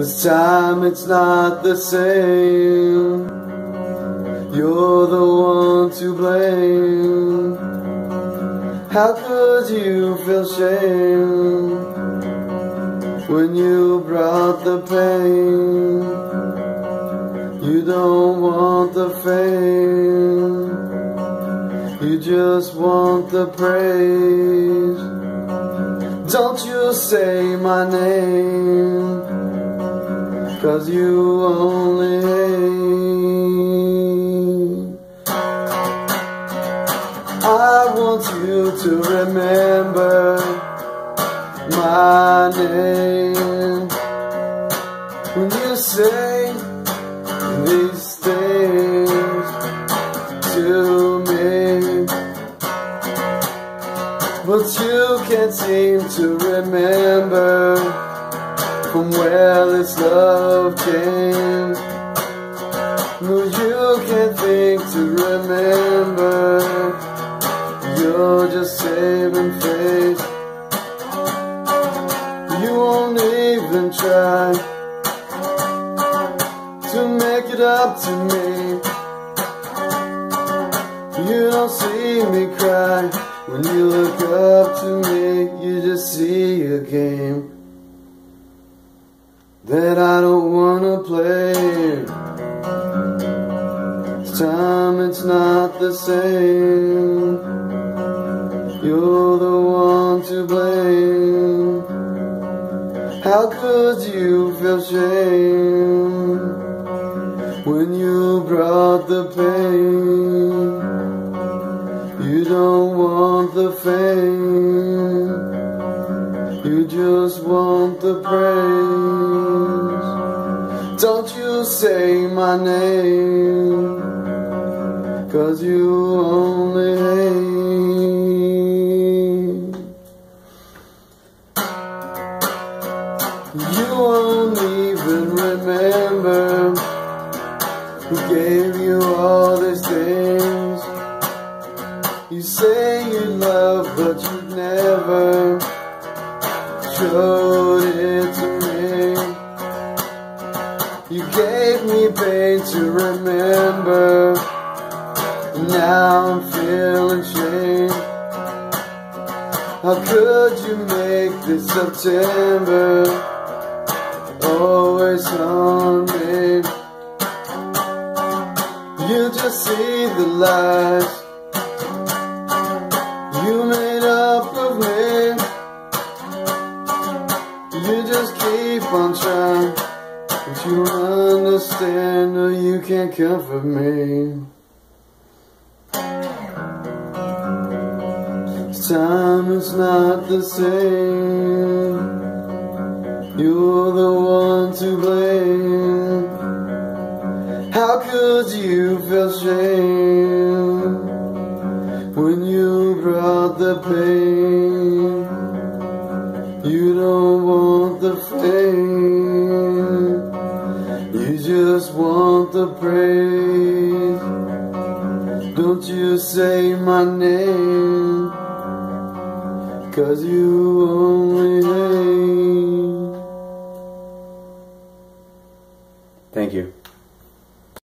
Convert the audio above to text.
This time it's not the same. You're the one to blame. How could you feel shame when you brought the pain? You don't want the fame, you just want the praise. Don't you say my name, cause you only. I want you to remember my name when you say these things to me. But you can't seem to remember from where this love came. No, you can't think to remember. You're just saving face. You won't even try to make it up to me. You don't see me cry when you look up to me. You just see a game that I don't wanna play. This time it's not the same. You're the one to blame. How could you feel shame when you brought the pain? You don't want the fame, just want the praise. Don't you say my name, cause you only hate. You won't even remember who gave you all these things. You say you love, but you never showed it to me. You gave me pain to remember. Now I'm feeling shame. How could you make this September always on me? You just see the lies just keep on trying, but you don't understand or you can't comfort me. Time is not the same. You're the one to blame. How could you feel shame when you brought the pain? don't want the fame You just want the praise. Don't you say my name? Cause you only hate. Thank you.